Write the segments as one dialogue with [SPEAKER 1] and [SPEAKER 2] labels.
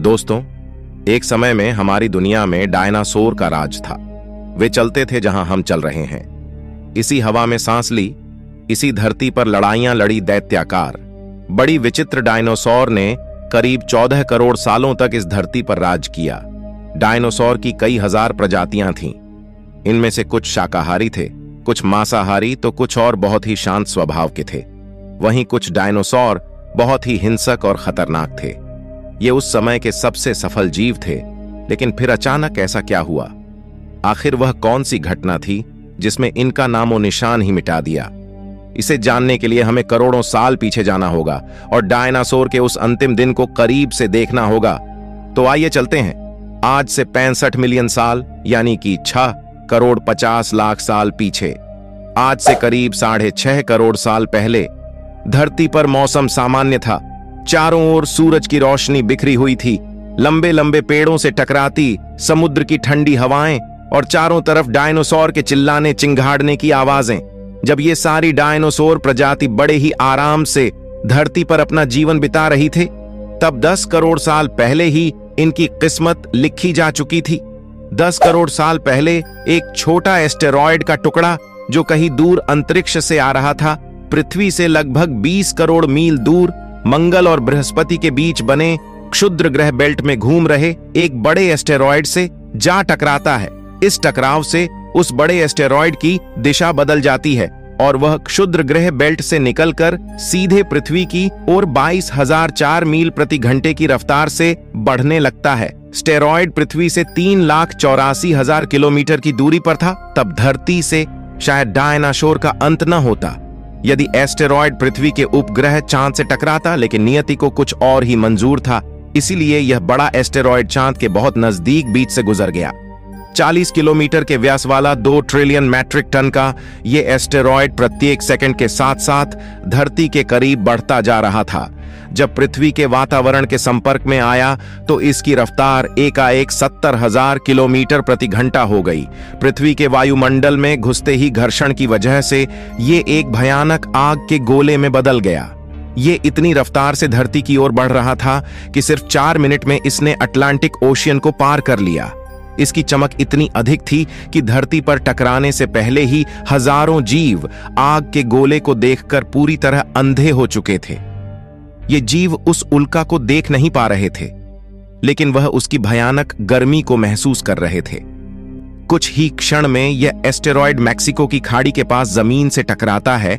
[SPEAKER 1] दोस्तों, एक समय में हमारी दुनिया में डायनासोर का राज था। वे चलते थे जहाँ हम चल रहे हैं। इसी हवा में सांस ली, इसी धरती पर लड़ाइयाँ लड़ी दैत्याकार। बड़ी विचित्र डायनासोर ने करीब चौदह करोड़ सालों तक इस धरती पर राज किया। डायनासोर की कई हज़ार प्रजातियाँ थीं। इनमें से कुछ शाकाहारी थे, कुछ मांसाहारी तो कुछ और बहुत ही शांत स्वभाव के थे। वहीं कुछ डायनासोर बहुत ही हिंसक और खतरनाक थे। ये उस समय के सबसे सफल जीव थे, लेकिन फिर अचानक ऐसा क्या हुआ? आखिर वह कौन सी घटना थी, जिसमें इनका नामो निशान ही मिटा दिया? इसे जानने के लिए हमें करोड़ों साल पीछे जाना होगा, और डायनासोर के उस अंतिम दिन को करीब से देखना होगा। तो आइए चलते हैं। आज से पैंसठ मिलियन साल, यानी कि छह करोड़ पचास लाख साल पीछे। आज से करीब साढ़े छह करोड़ साल पहले, धरती पर मौसम सामान्य था। चारों ओर सूरज की रोशनी बिखरी हुई थी। लंबे लंबे पेड़ों से टकराती समुद्र की ठंडी हवाएँ और चारों तरफ़ डायनासोर के चिल्लाने, चिंगाड़ने की आवाज़ें। जब ये सारी डायनासोर प्रजाति बड़े ही आराम से धरती पर अपना जीवन बिता रही थे, तब दस करोड़ साल पहले ही इनकी किस्मत लिखी जा चुकी थी। दस करोड़ साल पहले एक छोटा एस्टेरॉयड का टुकड़ा, जो कहीं दूर अंतरिक्ष से आ रहा था, पृथ्वी से लगभग 20 करोड़ मील दूर मंगल और बृहस्पति के बीच बने क्षुद्र ग्रह बेल्ट में घूम रहे एक बड़े एस्टेरॉयड से जा टकराता है। इस टकराव से उस बड़े एस्टेरॉयड की दिशा बदल जाती है और वह क्षुद्र ग्रह बेल्ट से निकलकर सीधे पृथ्वी की ओर बाईस हज़ार चार मील प्रति घंटे की रफ्तार से बढ़ने लगता है। स्टेरॉयड पृथ्वी से तीन लाख चौरासी हज़ार किलोमीटर की दूरी पर था, तब धरती से शायद डायनाशोर का अंत न होता। यदि एस्टेरॉयड पृथ्वी के उपग्रह चाँद से टकराता, लेकिन नियति को कुछ और ही मंजूर था, इसीलिए यह बड़ा एस्टेरॉयड चाँद के बहुत नज़दीक बीच से गुजर गया। 40 किलोमीटर के व्यास वाला दो ट्रिलियन मैट्रिक टन का यह एस्टेरॉयड प्रत्येक सेकंड के साथ साथ धरती के करीब बढ़ता जा रहा था। जब पृथ्वी के वातावरण के संपर्क में आया तो इसकी रफ्तार एकाएक सत्तर हज़ार किलोमीटर प्रति घंटा हो गई। पृथ्वी के वायुमंडल में घुसते ही घर्षण की वजह से ये एक भयानक आग के गोले में बदल गया। ये इतनी रफ्तार से धरती की ओर बढ़ रहा था कि सिर्फ़ चार मिनट में इसने अटलांटिक ओशियन को पार कर लिया। इसकी चमक इतनी अधिक थी कि धरती पर टकराने से पहले ही हज़ारों जीव आग के गोले को देखकर पूरी तरह अंधे हो चुके थे। ये जीव उस उल्का को देख नहीं पा रहे थे, लेकिन वह उसकी भयानक गर्मी को महसूस कर रहे थे। कुछ ही क्षण में यह एस्टेरॉयड मैक्सिको की खाड़ी के पास ज़मीन से टकराता है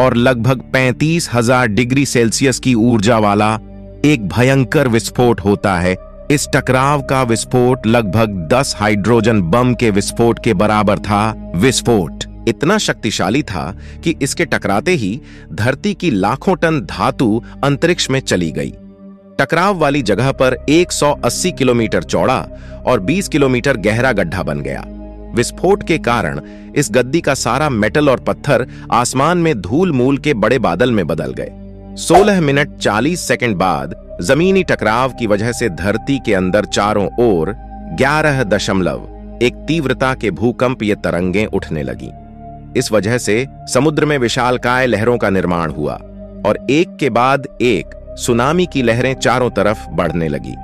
[SPEAKER 1] और लगभग पैंतीस हज़ार डिग्री सेल्सियस की ऊर्जा वाला एक भयंकर विस्फोट होता है। इस टकराव का विस्फोट लगभग 10 हाइड्रोजन बम के विस्फोट के बराबर था। विस्फोट। इतना शक्तिशाली था कि इसके टकराते ही धरती की लाखों टन धातु अंतरिक्ष में चली गई। टकराव वाली जगह पर 180 किलोमीटर चौड़ा और 20 किलोमीटर गहरा गड्ढा बन गया। विस्फोट के कारण इस गद्दी का सारा मेटल और पत्थर आसमान में धूल मूल के बड़े बादल में बदल गए। 16 मिनट 40 सेकंड बाद जमीनी टकराव की वजह से धरती के अंदर चारों ओर ग्यारह दशमलव एक तीव्रता के भूकंप ये तरंगें उठने लगी। इस वजह से समुद्र में विशालकाय लहरों का निर्माण हुआ और एक के बाद एक सुनामी की लहरें चारों तरफ़ बढ़ने लगी।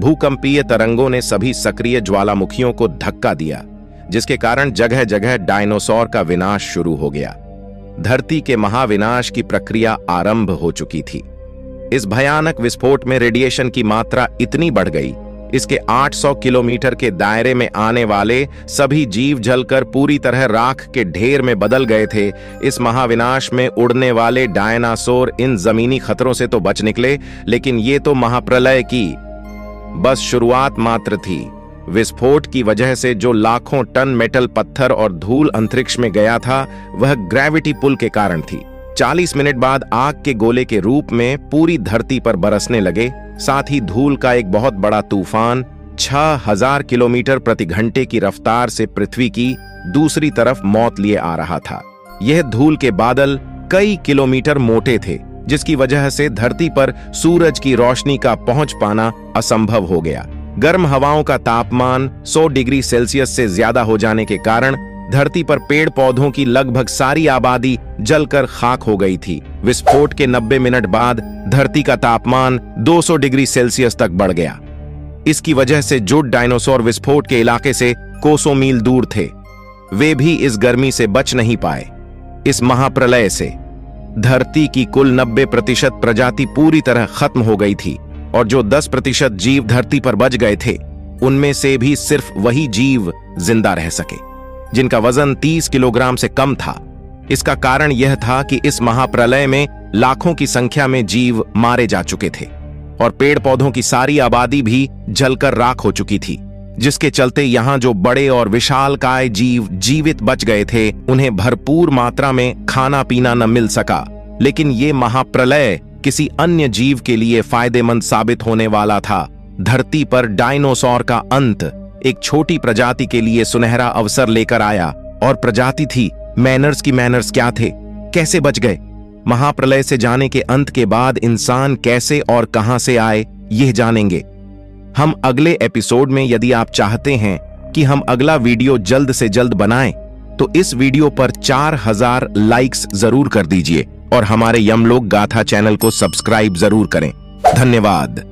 [SPEAKER 1] भूकंपीय तरंगों ने सभी सक्रिय ज्वालामुखियों को धक्का दिया, जिसके कारण जगह जगह डायनासोर का विनाश शुरू हो गया। धरती के महाविनाश की प्रक्रिया आरंभ हो चुकी थी। इस भयानक विस्फोट में रेडिएशन की मात्रा इतनी बढ़ गई इसके 800 किलोमीटर के दायरे में आने वाले सभी जीव जलकर पूरी तरह राख के ढेर में बदल गए थे। इस महाविनाश में उड़ने वाले डायनासोर इन जमीनी खतरों से तो बच निकले, लेकिन ये तो महाप्रलय की बस शुरुआत मात्र थी। विस्फोट की वजह से जो लाखों टन मेटल पत्थर और धूल अंतरिक्ष में गया था, वह ग्रेविटी पुल के कारण थी। 40 मिनट बाद आग के गोले के रूप में पूरी धरती पर बरसने लगे। साथ ही धूल का एक बहुत बड़ा तूफ़ान छह हज़ार किलोमीटर प्रति घंटे की रफ्तार से पृथ्वी की दूसरी तरफ़ मौत लिए आ रहा था। यह धूल के बादल कई किलोमीटर मोटे थे, जिसकी वजह से धरती पर सूरज की रोशनी का पहुँच पाना असंभव हो गया। गर्म हवाओं का तापमान 100 डिग्री सेल्सियस से ज़्यादा हो जाने के कारण धरती पर पेड़ पौधों की लगभग सारी आबादी जलकर खाक हो गई थी। विस्फोट के 90 मिनट बाद धरती का तापमान 200 डिग्री सेल्सियस तक बढ़ गया। इसकी वजह से जुड डायनासोर विस्फोट के इलाके से कोसों मील दूर थे, वे भी इस गर्मी से बच नहीं पाए। इस महाप्रलय से धरती की कुल 90 प्रतिशत प्रजाति पूरी तरह खत्म हो गई थी और जो 10 प्रतिशत जीव धरती पर बच गए थे, उनमें से भी सिर्फ़ वही जीव ज़िंदा रह सके। जिनका वज़न 30 किलोग्राम से कम था। इसका कारण यह था कि इस महाप्रलय में लाखों की संख्या में जीव मारे जा चुके थे, और पेड़ पौधों की सारी आबादी भी जलकर राख हो चुकी थी, जिसके चलते यहाँ जो बड़े और विशाल काय जीव जीवित बच गए थे, उन्हें भरपूर मात्रा में खाना पीना न मिल सका। लेकिन ये महाप्रलय किसी अन्य जीव के लिए फ़ायदेमंद साबित होने वाला था। धरती पर डायनोसॉर का अंत एक छोटी प्रजाति के लिए सुनहरा अवसर लेकर आया और प्रजाति थी, मैनर्स की मैनर्स क्या थे? कैसे बच गए? महाप्रलय से जाने के अंत के बाद इंसान कैसे और कहाँ से आए, यह जानेंगे। हम अगले एपिसोड में यदि आप चाहते हैं कि हम अगला वीडियो जल्द से जल्द बनाएँ तो इस वीडियो पर चार हज़ार लाइक्स ज़रूर कर दीजिए और हमारे यमलोक गाथा चैनल को सब्सक्राइब ज़रूर करें। धन्यवाद।